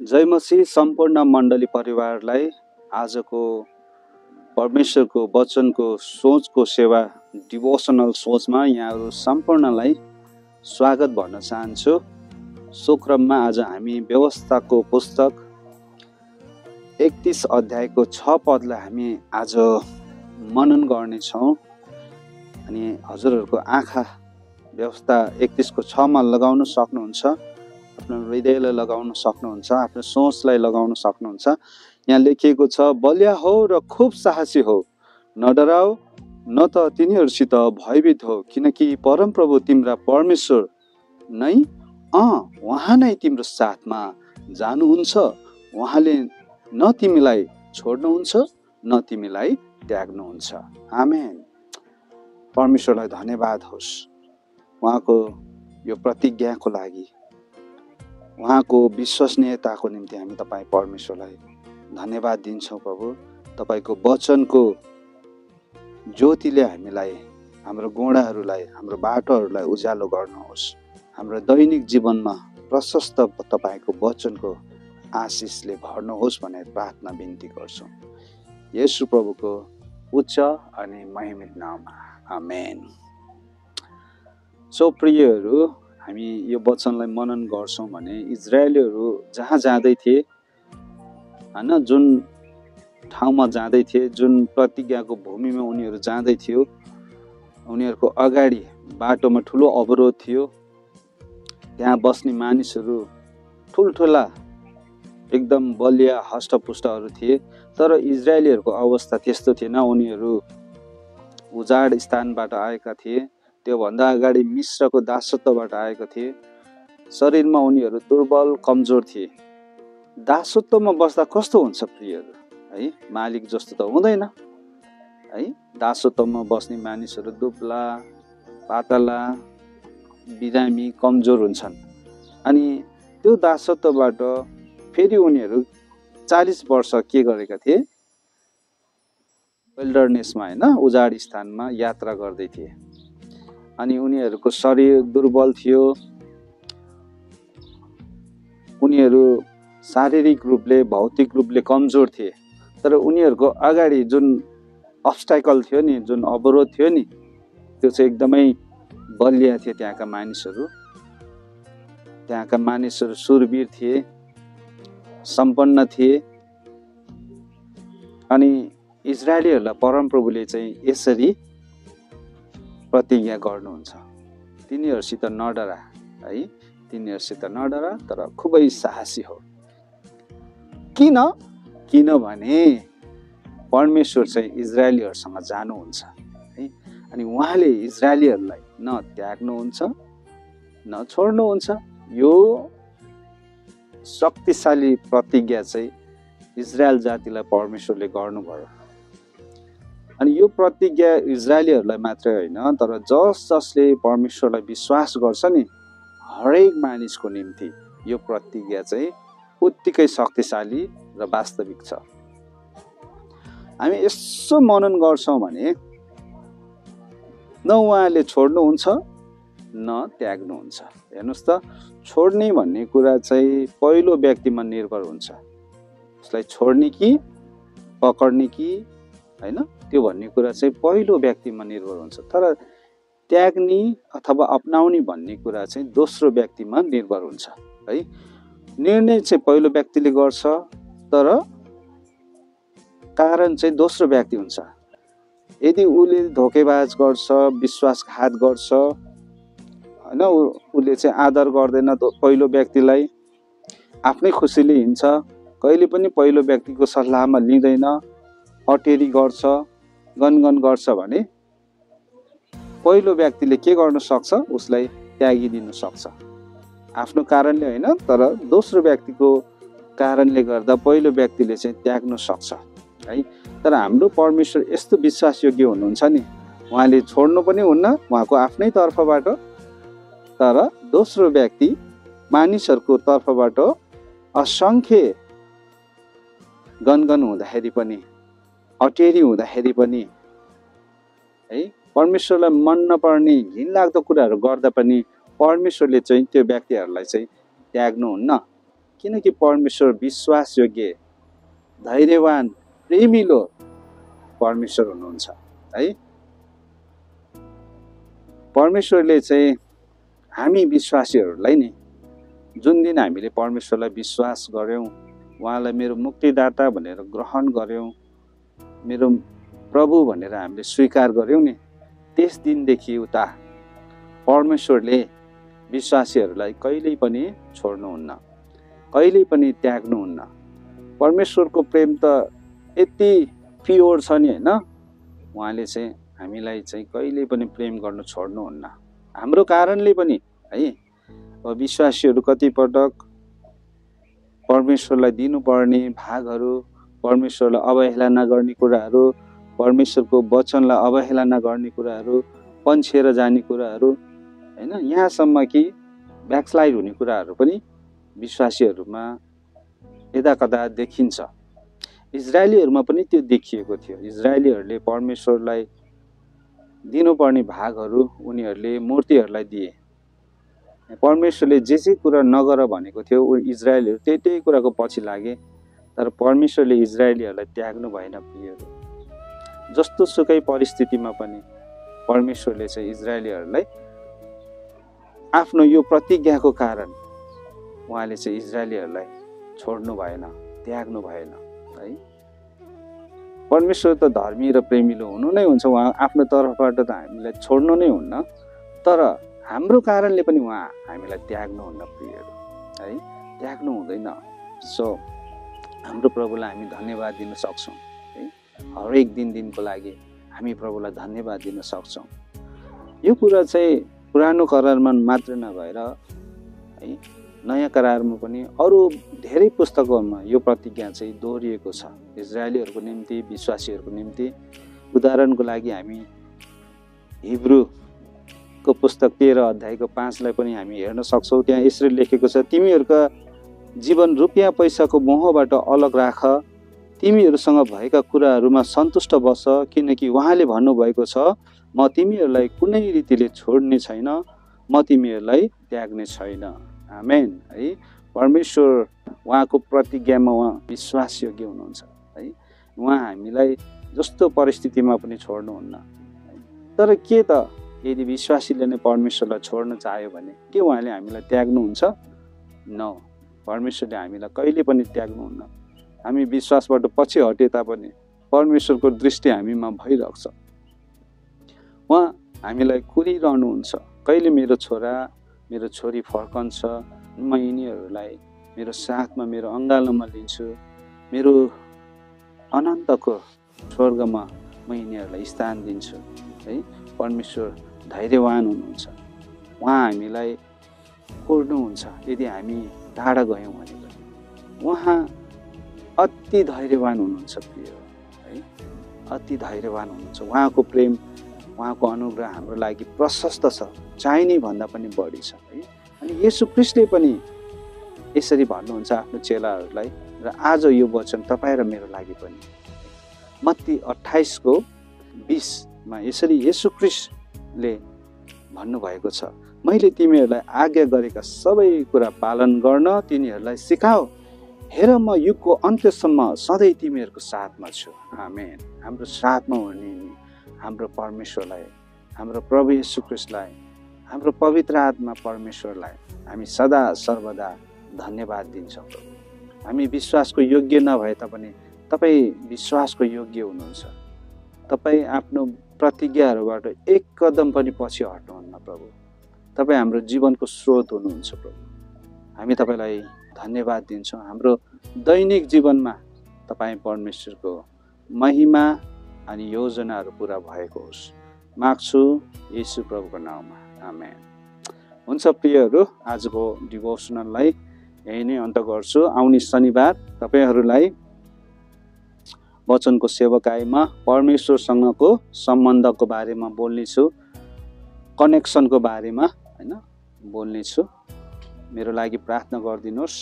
जयमसी सम्पूर्ण मण्डली परिवारलाई आजको परमेश्वरको वचनको सोचको सेवा डिभोसनल सोचमा यहाँहरू सम्पूर्णलाई स्वागत भन्न चाहन्छु। सो क्रममा आज हामी व्यवस्थाको पुस्तक एकतिस अध्यायको छ पदलाई हामी आज मनन गर्नेछौँ। अनि हजुरहरूको आँखा व्यवस्था एकतिसको छमा लगाउन सक्नुहुन्छ। आफ्नो हृदयलाई लगाउन सक्नुहुन्छ आफ्नो सोचलाई लगाउन सक्नुहुन्छ। यहाँ लेखिएको छ बलिया हो र खुब साहसी हो न डराओ न त तिनीहरूसित भयभीत हो किनकि परमप्रभु तिम्रा परमेश्वर नै अँ उहाँ नै तिम्रो साथमा जानुहुन्छ। उहाँले न तिमीलाई छोड्नुहुन्छ न तिमीलाई त्याग्नुहुन्छ। आमेन। परमेश्वरलाई धन्यवाद होस्। उहाँको यो प्रतिज्ञाको लागि उहाँको विश्वसनीयताको निम्ति हामी तपाईँ परमेश्वरलाई धन्यवाद दिन्छौँ प्रभु। तपाईँको वचनको ज्योतिले हामीलाई हाम्रो गोडाहरूलाई हाम्रो बाटोहरूलाई उज्यालो गर्नुहोस्। हाम्रो दैनिक जीवनमा प्रशस्त तपाईँको वचनको आशिषले भर्नुहोस् भनेर प्रार्थना बिन्ती गर्छौँ। यसु प्रभुको उच्च अनि महिमित नाममा। आमेन। सो प्रियहरू हामी यो वचनलाई मनन गर्छौँ भने इजरायलीहरू जहाँ जाँदै थिए होइन जुन ठाउँमा जाँदै थिए जुन प्रतिज्ञाको भूमिमा उनीहरू जाँदै थियो उनीहरूको अगाडि बाटोमा ठुलो अवरोध थियो। त्यहाँ बस्ने मानिसहरू ठुल्ठुला एकदम बलिया हष्टपुष्टहरू थिए तर इजरायलीहरूको अवस्था त्यस्तो थिएन। उनीहरू उजाड स्थानबाट आएका थिए। त्योभन्दा अगाडि मिश्रको दासत्वबाट आएका थिए। शरीरमा उनीहरू दुर्बल कमजोर थिए। दासत्वमा बस्दा कस्तो हुन्छ प्रियहरू? है मालिक जस्तो त हुँदैन। है दासत्वमा बस्ने मानिसहरू दुब्ला पातला बिरामी कमजोर हुन्छन्। अनि त्यो दासत्वबाट फेरि उनीहरू चालिस वर्ष के गरेका थिए? वेल्डरनेसमा होइन उजाड स्थानमा यात्रा गर्दै थिए। अनि उनीहरूको शरीर दुर्बल थियो। उनीहरू शारीरिक रूपले भौतिक रूपले कमजोर थिए। तर उनीहरूको अगाडि जुन अब्सटाइकल थियो नि जुन अवरोध थियो नि त्यो चाहिँ एकदमै बलिया थिए त्यहाँका मानिसहरू। त्यहाँका मानिसहरू सुरवीर थिए सम्पन्न थिए। अनि इजरायलीहरूलाई परमप्रभुले चाहिँ यसरी प्रतिज्ञा गर्नुहुन्छ। तिनीहरूसित नडरा है? तिनीहरूसित नडरा तर खुबै साहसी हो। किन? किनभने परमेश्वर चाहिँ इजरायलीहरूसँग जानुहुन्छ है? अनि उहाँले इजरायलीहरूलाई न त्याग्नुहुन्छ न छोड्नुहुन्छ। यो शक्तिशाली प्रतिज्ञा चाहिँ इजरायल जातिलाई परमेश्वरले गर्नुभयो। अनि यो प्रतिज्ञा इजरायलीहरूलाई मात्रै होइन तर जस जसले परमेश्वरलाई विश्वास गर्छ नि हरेक मानिसको निम्ति यो प्रतिज्ञा चाहिँ उत्तिकै शक्तिशाली र वास्तविक छ। हामी यसो मनन गर्छौँ भने न उहाँले छोड्नुहुन्छ न त्याग्नुहुन्छ। हेर्नुहोस् त छोड्ने भन्ने कुरा चाहिँ पहिलो व्यक्तिमा निर्भर हुन्छ। उसलाई छोड्ने कि पकडने कि होइन? त्यो भन्ने कुरा चाहिँ पहिलो व्यक्तिमा निर्भर हुन्छ। तर त्याग्ने अथवा अप्नाउने भन्ने कुरा चाहिँ दोस्रो व्यक्तिमा निर्भर हुन्छ है? निर्णय चाहिँ पहिलो व्यक्तिले गर्छ तर कारण चाहिँ दोस्रो व्यक्ति हुन्छ। यदि उसले धोकेबाज गर्छ विश्वासघात गर्छ होइन? उसले चाहिँ आदर गर्दैन पहिलो व्यक्तिलाई। आफ्नै खुसीले हिँड्छ। कहिले पनि पहिलो व्यक्तिको सल्लाहमा लिँदैन। अटेरी गर्छ गनगन गर्छ भने पहिलो व्यक्तिले के गर्न सक्छ उसलाई त्यागिदिनु सक्छ। आफ्नो कारणले होइन तर दोस्रो व्यक्तिको कारणले गर्दा पहिलो व्यक्तिले चाहिँ त्याग्न सक्छ है? तर हाम्रो परमेश्वर यस्तो विश्वासयोग्य हुनुहुन्छ नि? उहाँले छोड्नु पनि हुन्न उहाँको आफ्नै तर्फबाट। तर दोस्रो व्यक्ति मानिसहरूको तर्फबाट असङ्ख्य गनगन हुँदाखेरि पनि अटेरी हुँदाखेरि पनि है परमेश्वरलाई मन नपर्ने घिनलाग्दो कुराहरू गर्दा पनि परमेश्वरले चाहिँ त्यो व्यक्तिहरूलाई चाहिँ त्याग्नुहुन्न। किनकि परमेश्वर विश्वासयोग्य धैर्यवान प्रेमिलो परमेश्वर हुनुहुन्छ है। परमेश्वरले चाहिँ हामी विश्वासीहरूलाई नि जुन दिन हामीले परमेश्वरलाई विश्वास गऱ्यौँ उहाँलाई मेरो मुक्तिदाता भनेर ग्रहण गऱ्यौँ मेरो प्रभु भनेर हामीले स्वीकार गऱ्यौँ नि त्यस दिनदेखि उता परमेश्वरले विश्वासीहरूलाई कहिल्यै पनि छोड्नुहुन्न कहिल्यै पनि त्याग्नुहुन्न। परमेश्वरको प्रेम त यति प्योर छ नि होइन उहाँले चाहिँ हामीलाई चाहिँ कहिल्यै पनि प्रेम गर्नु छोड्नुहुन्न। हाम्रो कारणले पनि है विश्वासीहरू कतिपटक परमेश्वरलाई दिनुपर्ने भागहरू परमेश्वरलाई अवहेला नगर्ने कुराहरू परमेश्वरको वचनलाई अवहेला नगर्ने कुराहरू पन्छेर जाने कुराहरू होइन? यहाँसम्म कि ब्याकस्लाइड हुने कुराहरू पनि विश्वासीहरूमा यदा कदा देखिन्छ। इजरायलीहरूमा पनि त्यो देखिएको थियो। इजरायलीहरूले परमेश्वरलाई दिनुपर्ने भागहरू उनीहरूले मूर्तिहरूलाई दिए। परमेश्वरले जे जे कुरा नगर भनेको थियो इजरायलीहरू त्यही त्यही कुराको पछि लागे। तर परमेश्वरले इजरायलीहरूलाई त्याग्नु भएन प्रियहरू। जस्तो सुकै परिस्थितिमा पनि परमेश्वरले चाहिँ इजरायलीहरूलाई आफ्नो यो प्रतिज्ञाको कारण उहाँले चाहिँ इजरायलीहरूलाई छोड्नु भएन त्याग्नु भएन है? परमेश्वर त धर्मी र प्रेमिलो हुनु नै हुन्छ उहाँ आफ्नो तर्फबाट त हामीलाई छोड्नु नै हुन्न तर हाम्रो कारणले पनि उहाँ हामीलाई त्याग्नुहुन्न प्रियहरू है? त्याग्नु हुँदैन। सो हाम्रो प्रभुलाई हामी धन्यवाद दिन सक्छौँ है? हरेक दिन दिनको लागि हामी प्रभुलाई धन्यवाद दिन सक्छौँ। यो कुरा चाहिँ पुरानो करारमा मात्र नभएर है नयाँ करारमा पनि अरू धेरै पुस्तकहरूमा यो प्रतिज्ञा चाहिँ दोहोरिएको छ। इजरायलीहरूको निम्ति विश्वासीहरूको निम्ति। उदाहरणको लागि हामी हिब्रूको पुस्तक तेह्र अध्यायको पाँचलाई पनि हामी हेर्न सक्छौँ। त्यहाँ यसरी लेखेको छ तिमीहरूका जीवन रुपियाँ पैसाको मोहबाट अलग राख। तिमीहरूसँग भएका कुराहरूमा सन्तुष्ट बस किनकि उहाँले भन्नुभएको छ म तिमीहरूलाई कुनै रीतिले छोड्ने छैन म तिमीहरूलाई त्याग्ने छैन। आमेन। है परमेश्वर उहाँको प्रतिज्ञामा उहाँ विश्वासयोग्य हुनुहुन्छ। है उहाँ हामीलाई जस्तो परिस्थितिमा पनि छोड्नुहुन्न। तर के त यदि विश्वासीले नै परमेश्वरलाई छोड्न चाह्यो भने के उहाँले हामीलाई त्याग्नुहुन्छ? न परमेश्वरले हामीलाई कहिले पनि त्याग्नुहुन्न। हामी विश्वासबाट पछि हटे तापनि परमेश्वरको दृष्टि हामीमा भइरहेको छ उहाँ हामीलाई कुरिरहनुहुन्छ। कहिले मेरो छोरा मेरो छोरी फर्कन्छ म यिनीहरूलाई मेरो साथमा मेरो अङ्गालोमा लिन्छु मेरो अनन्तको स्वर्गमा म यिनीहरूलाई स्थान दिन्छु है? परमेश्वर धैर्यवान हुनुहुन्छ। उहाँ हामीलाई कोर्नुहुन्छ। यदि हामी टाढा गयौँ भने उहाँ अति धैर्यवान हुनुहुन्छ प्रिय। है अति धैर्यवान हुनुहुन्छ। उहाँको प्रेम उहाँको अनुग्रह हाम्रो लागि प्रशस्त छ। चाहिने भन्दा पनि बढी छ है। अनि यसु क्रिस्टले पनि यसरी भन्नुहुन्छ आफ्नो चेलाहरूलाई र आज यो वचन तपाईँ र मेरो लागि पनि। मत्ती अठाइसको बिसमा यसरी यसु क्रिस्टले भन्नुभएको छ। मैले तिमीहरूलाई आज्ञा गरेका सबै कुरा पालन गर्न तिनीहरूलाई सिकाऊ हेर म युगको अन्त्यसम्म सधैँ तिमीहरूको साथमा छु। आमेन। हाम्रो साथमा हुने हाम्रो परमेश्वरलाई हाम्रो प्रभु यशुकृष्णलाई हाम्रो पवित्र आत्मा परमेश्वरलाई हामी सदा सर्वदा धन्यवाद दिन्छौँ हामी विश्वासको योग्य नभए तापनि तपाईँ विश्वासको योग्य हुनुहुन्छ। तपाईँ आफ्नो प्रतिज्ञाहरूबाट एक कदम पनि पछि हट्नुहुन्न प्रभु। तपाईँ हाम्रो जीवनको स्रोत हुनुहुन्छ प्रभु। हामी तपाईँलाई धन्यवाद दिन्छौँ। हाम्रो दैनिक जीवनमा तपाईँ परमेश्वरको महिमा अनि योजनाहरू पुरा भएको होस्। माग्छु यीशु प्रभुको नाउँमा। आमेन। हुन्छ प्रियहरू आजको डिभोसनललाई यही नै अन्त गर्छु। आउने शनिबार तपाईँहरूलाई वचनको सेवकाईमा परमेश्वरसँगको सम्बन्धको बारेमा बोल्नेछु। कनेक्सनको बारेमा होइन? बोल्नेछु मेरो लागि प्रार्थना गरिदिनुहोस्।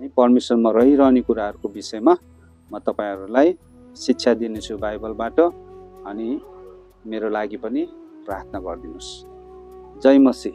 है परमेश्वरमा रहिरहने कुराहरूको विषयमा म तपाईँहरूलाई शिक्षा दिनेछु बाइबलबाट अनि मेरो लागि पनि प्रार्थना गरिदिनुहोस्। जय मसी